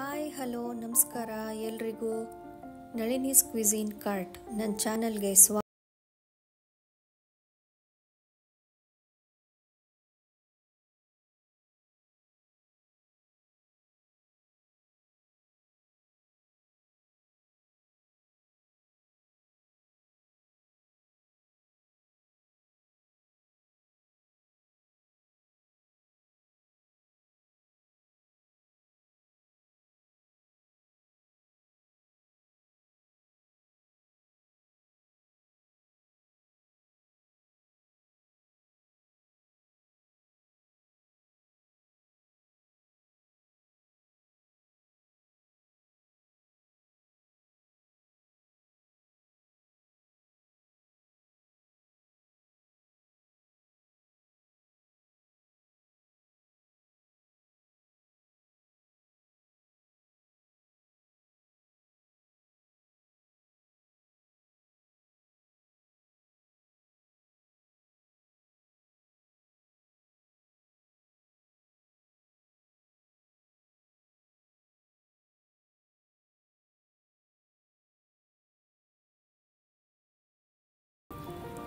Hi hello ನಮಸ್ಕಾರ. ಎಲ್ರಿಗೂ Nalini's cuisine cart ನನ್ನ ಚಾನಲ್ಗೆ ಸ್ವಾ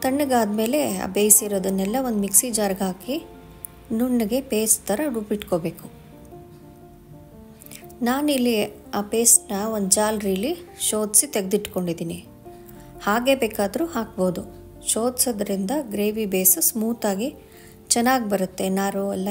ತಣ್ಣಗಾದ್ಮೇಲೆ ಆ ಬೇಯಿಸಿರೋದನ್ನೆಲ್ಲ ಒಂದು ಮಿಕ್ಸಿ ಜಾರ್ಗೆ ಹಾಕಿ ನುಣ್ಣಗೆ ಪೇಸ್ಟ್ ಥರ ರುಬ್ಬಿಟ್ಕೋಬೇಕು. ನಾನಿಲ್ಲಿ ಆ ಪೇಸ್ಟ್ನ ಒಂದು ಜಾಲ್ರಿಲಿ ಶೋಧಿಸಿ ತೆಗೆದಿಟ್ಕೊಂಡಿದ್ದೀನಿ. ಹಾಗೆ ಬೇಕಾದರೂ ಹಾಕ್ಬೋದು. ಶೋಧಿಸೋದ್ರಿಂದ ಗ್ರೇವಿ ಬೇಸು ಸ್ಮೂತಾಗಿ ಚೆನ್ನಾಗಿ ಬರುತ್ತೆ. ನಾರು ಎಲ್ಲ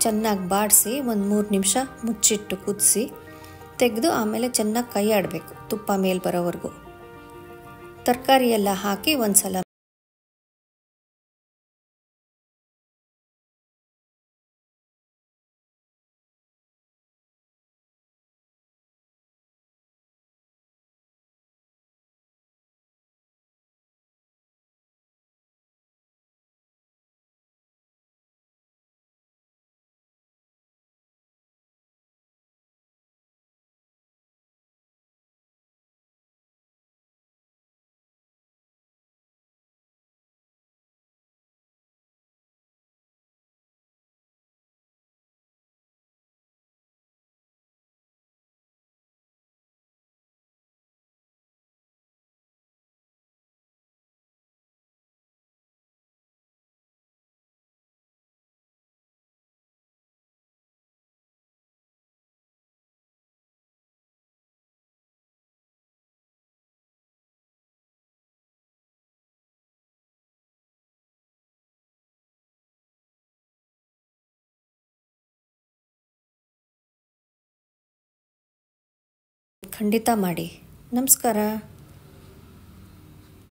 ಚೆನ್ನಾಗಿ ಬಾಡಿಸಿ ಒಂದು ಮೂರು ನಿಮಿಷ ಮುಚ್ಚಿಟ್ಟು ಕುದಿಸಿ, ತೆಗೆದು ಆಮೇಲೆ ಚೆನ್ನಾಗಿ ಕೈ ಆಡಬೇಕು ತುಪ್ಪ ಮೇಲೆ ಬರೋವರೆಗೂ. ತರಕಾರಿ ಎಲ್ಲ ಹಾಕಿ ಒಂದು ಸಲ ಖಂಡಿತ ಮಾಡಿ. ನಮಸ್ಕಾರ.